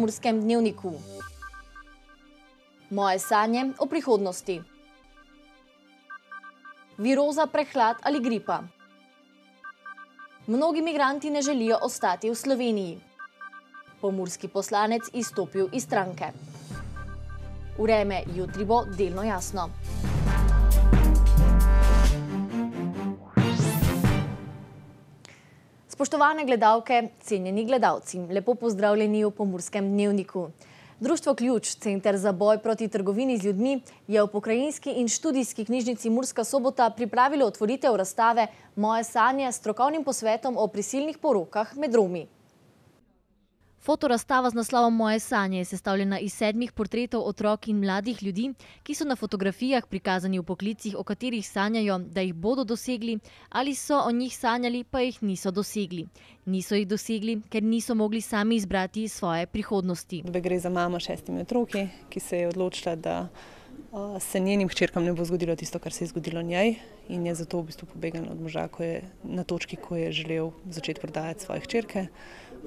Pomurskem dnevniku. Moje sanje o prihodnosti. Viroza, prehlad ali gripa. Mnogi migranti ne želijo ostati v Sloveniji. Pomurski poslanec izstopil iz stranke. Vreme jutri bo delno jasno. Spoštovane gledalke, cenjeni gledalci, lepo pozdravljeni v Pomurskem dnevniku. Društvo Ključ, Center za boj proti trgovini z ljudmi, je v pokrajinski in študijski knjižnici Murska sobota pripravilo otvoritev razstave Moje sanje s strokovnim posvetom o prisilnih porokah med Romi. Fotorazstava z naslovom Moje sanje je sestavljena iz sedmih portretov otrok in mladih ljudi, ki so na fotografijah prikazani v poklicih, o katerih sanjajo, da jih bodo dosegli, ali so o njih sanjali, pa jih niso dosegli. Niso jih dosegli, ker niso mogli sami izbrati svoje prihodnosti. Gre za mamo šestimi otroki, ki se je odločila, da se njenim hčerkam ne bo zgodilo tisto, kar se je zgodilo njej in je zato v bistvu pobegnila od moža, ko je na točki, ko je želel začeti prodajati svoje hčerke.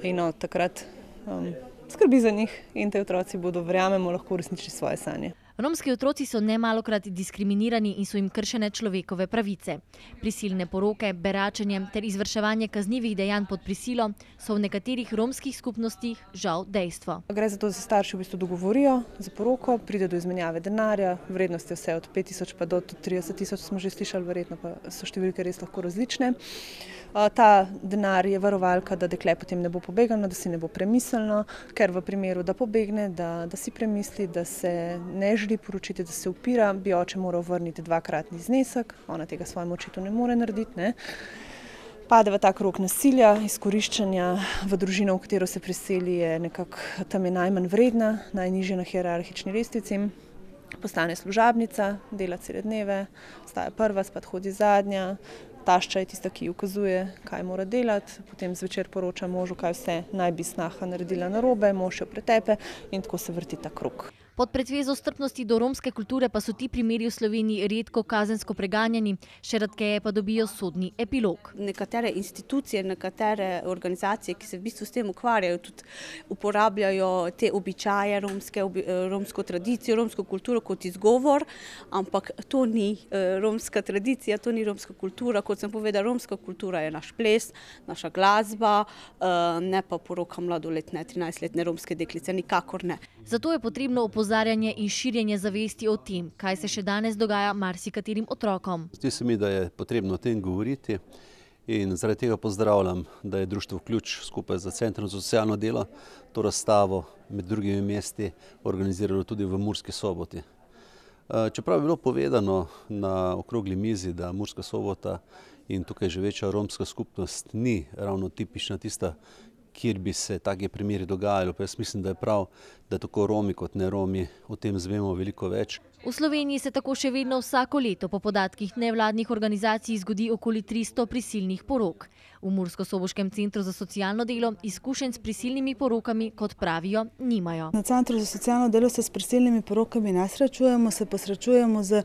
In od takrat um, skrbi za njih in te otroci bodo, verjamemo, lahko uresničili svoje sanje. Romski otroci so nemalokrat diskriminirani in so jim kršene človekove pravice. Prisilne poroke, beračenje ter izvrševanje kaznjivih dejanj pod prisilo so v nekaterih romskih skupnostih žal dejstvo. Gre za to, da se starši v bistvu dogovorijo za poroko, pride do izmenjave denarja, vrednost je vse od 5000 pa do 30 tisoč, smo že slišali, verjetno pa so številke res lahko različne. Ta denar je varovalka, da dekle potem ne bo pobegano, da si ne bo premisleno, ker v primeru, da pobegne, da, da si premisli, da se ne želi poročiti, da se upira, bi oče moral vrniti dvakratni znesek, ona tega svojemu očetu ne more narediti. Ne. Pade v ta krok nasilja, izkoriščanja v družino, v katero se priseli, je nekako tam je najmanj vredna, najnižja na hierarhični lestvici. Postane služabnica, dela cele dneve, staja prva, spad hodi zadnja, tašča je tista, ki ukazuje, kaj mora delati, potem zvečer poroča možu, kaj vse naj bi snaha naredila narobe, mož jo pretepe in tako se vrti ta krog. Pod pretvezo strpnosti do romske kulture pa so ti primeri v Sloveniji redko kazensko preganjani, še redkeje pa dobijo sodni epilog. Nekatere institucije, nekatere organizacije, ki se v bistvu s tem ukvarjajo, tudi uporabljajo te običaje, romske, romsko tradicijo, romsko kulturo kot izgovor, ampak to ni romska tradicija, to ni romska kultura. Kot sem povedala, romska kultura je naš ples, naša glasba, ne pa poroka mladoletne, 13-letne romske deklice, nikakor ne. Zato je potrebno opozoriti opozarjanje in širjenje zavesti o tem, kaj se še danes dogaja marsikaterim otrokom. Zdi se mi, da je potrebno o tem govoriti in zaradi tega pozdravljam, da je Društvo Ključ skupaj z Centrom za socialno delo to razstavo med drugimi mesti organiziralo tudi v Murski soboti. Čeprav je bilo povedano na okrogli mizi, da Murska sobota in tukaj živeča romska skupnost ni ravno tipična tista, kjer bi se take primeri dogajali, pa jaz mislim, da je prav, da tako Romi kot ne Romi o tem zvemo veliko več. V Sloveniji se tako še vedno vsako leto po podatkih nevladnih organizacij zgodi okoli 300 prisilnih porok. V Mursko-Soboškem centru za socialno delo izkušenj s prisilnimi porokami, kot pravijo, nimajo. Na centru za socialno delo se s prisilnimi porokami ne srečujemo, se pa srečujemo z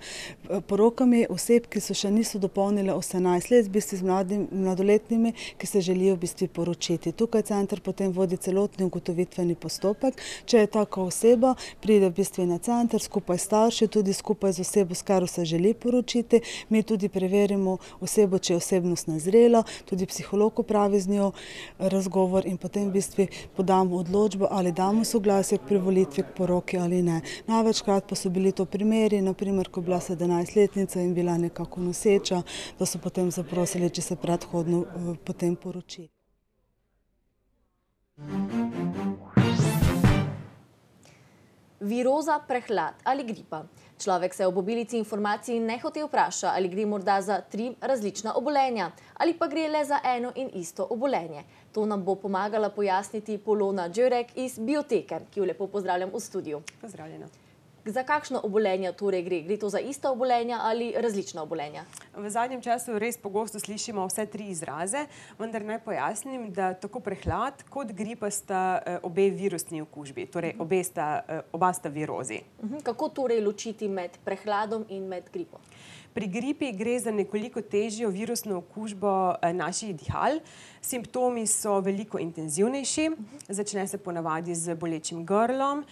porokami oseb, ki so še niso dopolnile 18 let, v bistvu z mladoletnimi, ki se želijo v bistvu poročiti. Tukaj center potem vodi celotni ugotovitveni postopek. Če je taka oseba, pride v bistvu na center skupaj starši, tudi skupaj z osebo, s karo se želi poročiti. Mi tudi preverimo osebo, če je osebnost nazrela, tudi psiholog upravi z njo razgovor in potem v bistvu podamo odločbo, ali damo soglasje k privolitvi k poroki ali ne. Največkrat pa so bili to primeri, naprimer, ko je bila 17-letnica in bila nekako noseča, da so potem zaprosili, če se predhodno potem poroči. Viroza, prehlad ali gripa. Človek se ob obilici informacij nehote vpraša, ali gre morda za tri različna obolenja ali pa gre le za eno in isto obolenje. To nam bo pomagala pojasniti Polona Džerek iz Bioteke, ki jo lepo pozdravljam v studiu. Pozdravljena. Za kakšno obolenje torej gre? Gre to za ista obolenja ali različna obolenja? V zadnjem času res pogosto slišimo vse tri izraze, vendar naj pojasnim, da tako prehlad kot gripa sta obe virusni okužbi, torej obe sta, oba sta virozi. Kako torej ločiti med prehladom in med gripo? Pri gripi gre za nekoliko težjo virusno okužbo naših dihal. Simptomi so veliko intenzivnejši, začne se ponavadi z bolečim grlom,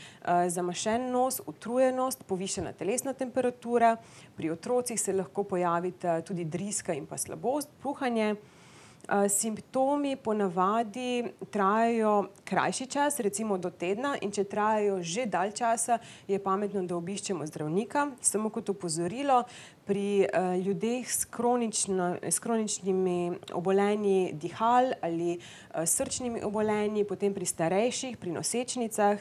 zamašen nos, utrujenost, povišena telesna temperatura. Pri otrocih se lahko pojavita tudi driska in pa slabost, bruhanje. Simptomi ponavadi trajajo krajši čas, recimo do tedna, in če trajajo že dalj časa, je pametno, da obiščemo zdravnika. Samo kot opozorilo, pri ljudeh s s kroničnimi obolenji dihal ali srčnimi obolenji, potem pri starejših, pri nosečnicah,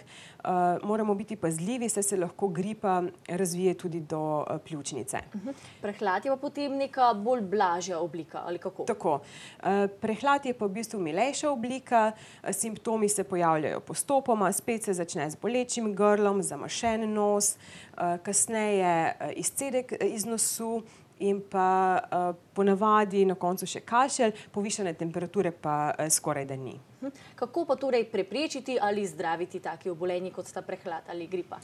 moramo biti pazljivi, saj se lahko gripa razvije tudi do pljučnice. Prehlad je pa potem neka bolj blažja oblika, ali kako? Tako. Prehlad je pa v bistvu milejša oblika, simptomi se pojavljajo postopoma, spet se začne z bolečim grlom, zamašen nos, kasneje izcedek iz nosu in pa ponavadi na koncu še kašelj, povišane temperature pa skorajda ni. Kako pa torej preprečiti ali zdraviti taki obolenji, kot sta prehlad ali gripa?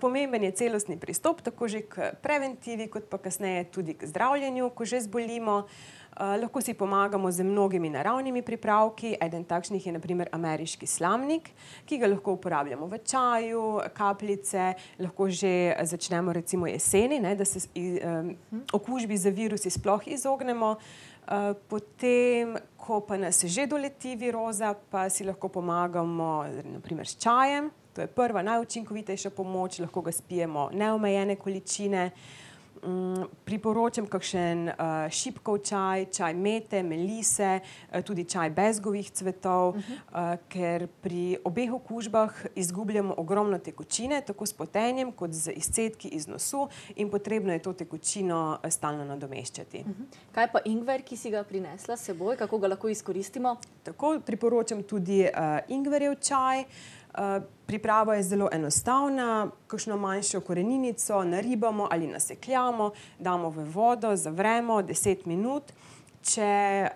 Pomemben je celostni pristop, tako že k preventivi kot pa kasneje tudi k zdravljenju, ko že zbolimo. Lahko si pomagamo z mnogimi naravnimi pripravki, eden takšnih je na primer ameriški slamnik, ki ga lahko uporabljamo v čaju, kapljice, lahko že začnemo recimo jeseni, ne, da se okužbi z virusi sploh izognemo. Potem ko pa nas že doleti viroza, pa si lahko pomagamo na primer s čajem, to je prva najučinkovitejša pomoč, lahko ga spijemo neomejene količine. Priporočam kakšen šipkov čaj, čaj mete, melise, tudi čaj bezgovih cvetov, ker pri obeh okužbah izgubljamo ogromno tekočine, tako s potenjem kot z izcedki iz nosu, in potrebno je to tekočino stalno nadomeščati. Kaj pa ingver, ki si ga prinesla s seboj, kako ga lahko izkoristimo? Tako, priporočam tudi ingverjev čaj. Priprava je zelo enostavna, kakšno manjšo koreninico naribamo ali nasekljamo, damo v vodo, zavremo deset minut. Če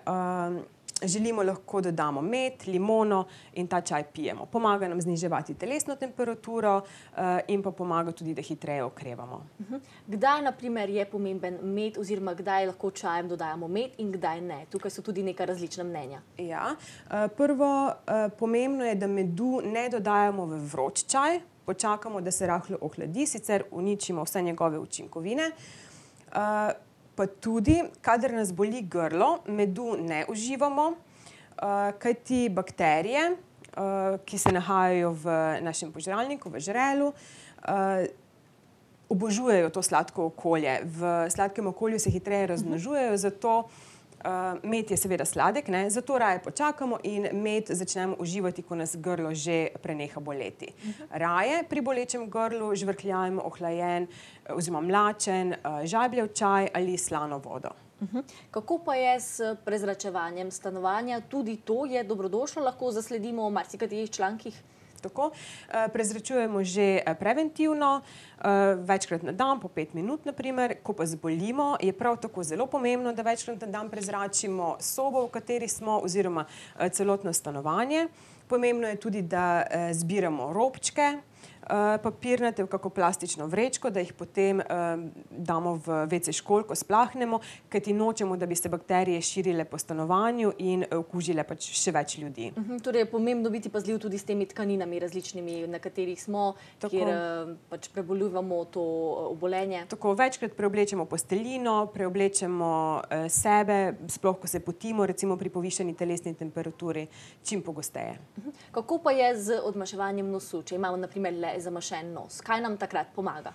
želimo, lahko dodamo med, limono in ta čaj pijemo. Pomaga nam zniževati telesno temperaturo in pa pomaga tudi, da hitreje okrevamo. Kdaj na primer je pomemben med oziroma kdaj lahko čajem dodajamo med in kdaj ne? Tukaj so tudi neka različna mnenja. Ja. Prvo, pomembno je, da medu ne dodajamo v vroč čaj, počakamo, da se rahlo ohladi, sicer uničimo vse njegove učinkovine. Pa tudi kadar nas boli grlo, medu ne uživamo, kajti bakterije, ki se nahajajo v našem požiralniku, v žrelu, obožujejo to sladko okolje. V sladkem okolju se hitreje razmnožujejo, zato med je seveda sladek, ne, zato raje počakamo in med začnemo uživati, ko nas grlo že preneha boleti. Raje pri bolečem grlu žvrkljajmo ohlajen oziroma mlačen žajbljev čaj ali slano vodo. Kako pa je s prezračevanjem stanovanja? Tudi to je dobrodošlo, lahko zasledimo v marsikaterih člankih. Tako. Prezračujemo že preventivno, večkrat na dan, po pet minut na primer. Ko pa zbolimo, je prav tako zelo pomembno, da večkrat na dan prezračimo sobo, v kateri smo, oziroma celotno stanovanje. Pomembno je tudi, da zbiramo robčke papirnate v kako plastično vrečko, da jih potem damo v wc-školjko, splahnemo, kajti nočemo, da bi se bakterije širile po stanovanju in okužile pač še več ljudi. Torej je pomembno biti pazljiv tudi s temi tkaninami različnimi, na katerih smo, kjer pač prebolevamo to obolenje. Tako, večkrat preoblečemo posteljino, preoblečemo sebe, sploh ko se potimo, recimo pri povišani telesni temperaturi, čim pogosteje. Kako pa je z odmaševanjem nosu, če imamo na primer le zamašen nos? Kaj nam takrat pomaga?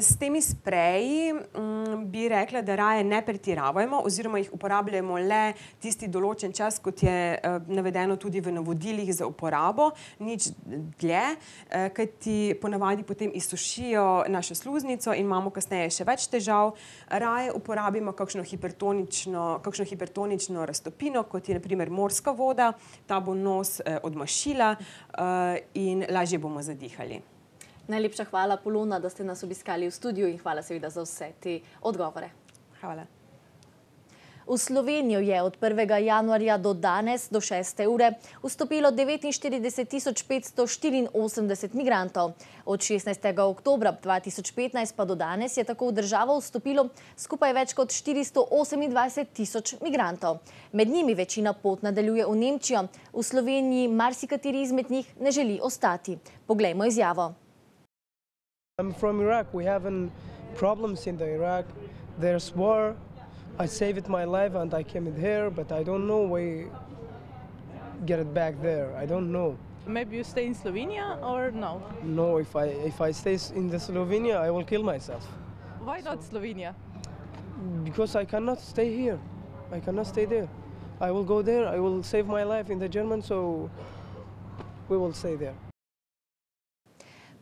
S temi spreji bi rekla, da raje ne pretiravajmo oziroma jih uporabljajmo le tisti določen čas, kot je navedeno tudi v navodilih za uporabo, nič dlje, kajti ponavadi potem izsušijo našo sluznico in imamo kasneje še več težav. Raje uporabimo kakšno hipertonično, kakšno hipertonično raztopino, kot je na primer morska voda. Ta bo nos odmašila in lažje bomo zadihali. Najlepša hvala, Polona, da ste nas obiskali v studiu, in hvala seveda za vse te odgovore. Hvala. V Slovenijo je od 1. januarja do danes, do 6. ure, vstopilo 49 584 migrantov. Od 16. oktobra 2015 pa do danes je tako v državo vstopilo skupaj več kot 428 tisoč migrantov. Med njimi večina pot nadaljuje v Nemčijo, v Sloveniji marsikateri izmed njih ne želi ostati. Poglejmo izjavo. I'm from Iraq. We have problems in the Iraq. There's war. I saved my life and I came here, but I don't know where get it back there. I don't know. Maybe you stay in Slovenia or no? No, if I if I stay in the Slovenia, I will kill myself. Why not Slovenia? Because I cannot stay here. I cannot stay there. I will go there. I will save my life in the German, so we will stay there.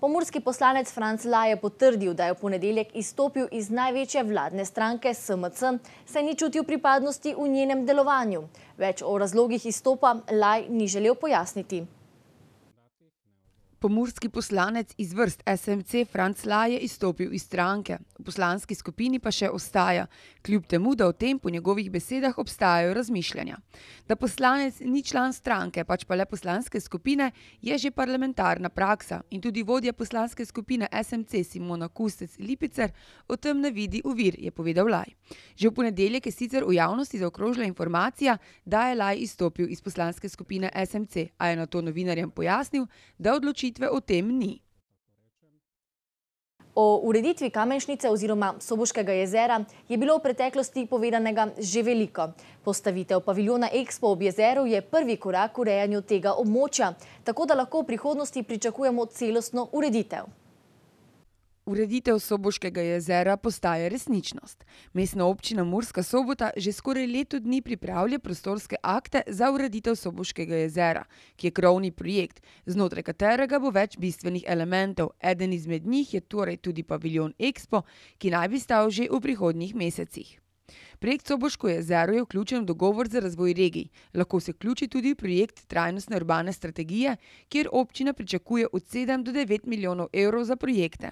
Pomorski poslanec Franc La je potrdil, da je v ponedeljek izstopil iz največje vladne stranke SMC, saj ni čutil pripadnosti v njenem delovanju. Več o razlogih izstopa Laj ni želel pojasniti. Pomorski poslanec iz vrst SMC Franc Laj je izstopil iz stranke, v poslanski skupini pa še ostaja, kljub temu, da o tem po njegovih besedah obstajajo razmišljanja. Da poslanec ni član stranke, pač pa le poslanske skupine, je že parlamentarna praksa in tudi vodja poslanske skupine SMC Simona Kustec Lipicer o tem ne vidi uvir, je povedal Laj. Že v ponedeljek je sicer v javnosti zaokrožila informacija, da je Laj izstopil iz poslanske skupine SMC, a je na to novinarjem pojasnil, da odločitev odločitve o tem ni. O ureditvi Kamenšnice oziroma Soboškega jezera je bilo v preteklosti povedanega že veliko. Postavitev paviljona Expo ob jezeru je prvi korak v urejanju tega območja, tako da lahko v prihodnosti pričakujemo celostno ureditev. Ureditev Soboškega jezera postaje resničnost. Mestna občina Murska sobota že skoraj leto dni pripravlja prostorske akte za ureditev Soboškega jezera, ki je krovni projekt, znotraj katerega bo več bistvenih elementov. Eden izmed njih je torej tudi paviljon Expo, ki naj bi stal že v prihodnjih mesecih. Projekt Soboško jezero je vključen v dogovor za razvoj regij. Lahko se vključi tudi projekt trajnostne urbane strategije, kjer občina pričakuje od 7 do 9 milijonov evrov za projekte.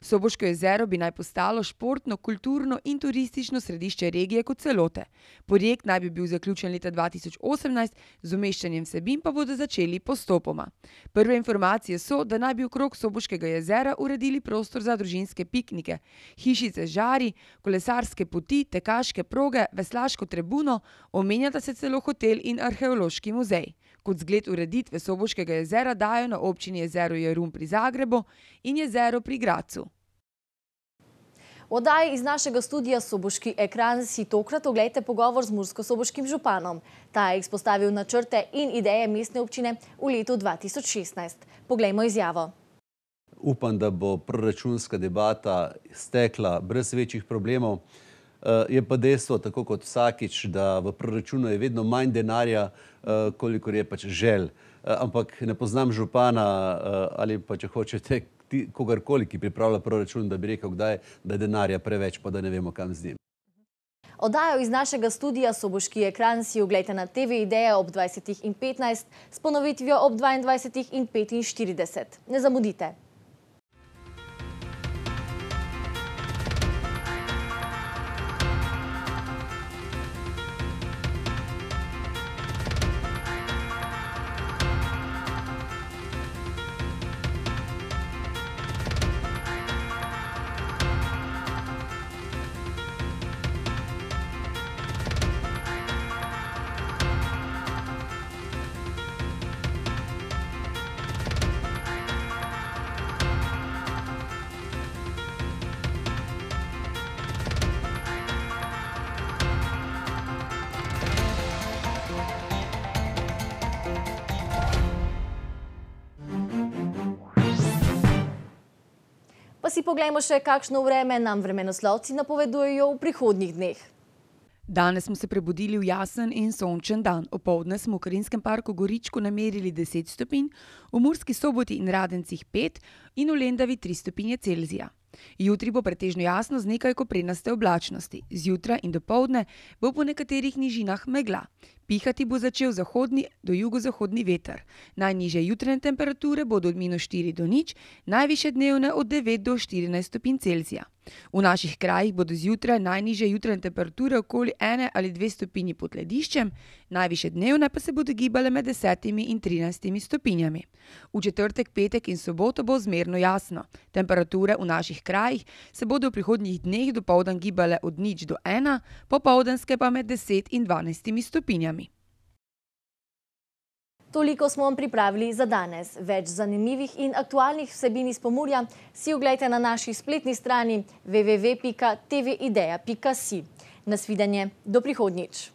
Soboško jezero bi naj postalo športno, kulturno in turistično središče regije kot celote. Projekt naj bi bil zaključen leta 2018, z umeščanjem vsebin pa bodo začeli postopoma. Prve informacije so, da naj bi okrog Soboškega jezera uredili prostor za družinske piknike, hišice žari, kolesarske poti, tekaške proge, veslaško tribuno, omenjata se celo hotel in arheološki muzej. Kot zgled ureditve Soboškega jezera dajo na občini jezero Jerum pri Zagrebu in jezero pri Gracu. V oddaji iz našega studija Soboški ekran si tokrat oglejte pogovor z Mursko-Soboškim županom. Ta je izpostavil načrte in ideje mestne občine v letu 2016. Poglejmo izjavo. Upam, da bo proračunska debata stekla brez večjih problemov. Eh, je pa dejstvo, tako kot vsakič, da v proračunu je vedno manj denarja, eh, kolikor je pač žel. Eh, ampak ne poznam župana ali pa če hočete kogarkoli, ki pripravlja proračun, da bi rekel, kdaj, da je denarja preveč, pa da ne vemo, kam z njim. Odajo iz našega studija Soboški ekran si oglejte na TV ideje ob 20 in 15 s ponovitvijo ob 22 in 45. Ne zamudite. Poglejmo še, kakšno vreme nam vremenoslovci napovedujejo v prihodnjih dneh. Danes smo se prebudili v jasen in sončen dan. Opoldne smo v Karinskem parku Goričku namerili 10 stopinj, v Murski soboti in Radencih 5 in v Lendavi 3 stopinje Celzija. Jutri bo pretežno jasno z nekaj koprenaste oblačnosti. Zjutraj in dopoldne bo po nekaterih nižinah megla. Pihati bo začel zahodni do jugozahodni veter. Najnižje jutranje temperature bodo od minus 4 do nič, najviše dnevne od 9 do 14 stopinj Celzija. V naših krajih bodo zjutraj najnižje jutranje temperature okoli 1 ali 2 stopinji pod lediščem, najviše dnevne pa se bodo gibale med 10 in 13 stopinjami. V četrtek, petek in soboto bo zmerno jasno. Temperature v naših krajih se bodo v prihodnjih dneh dopoldan gibale od nič do 1, popoldanske pa med 10 in 12 stopinjami. Toliko smo vam pripravili za danes. Več zanimivih in aktualnih vsebin iz Pomurja si oglejte na naši spletni strani www.tvideja.si. Nasvidenje, do prihodnjič.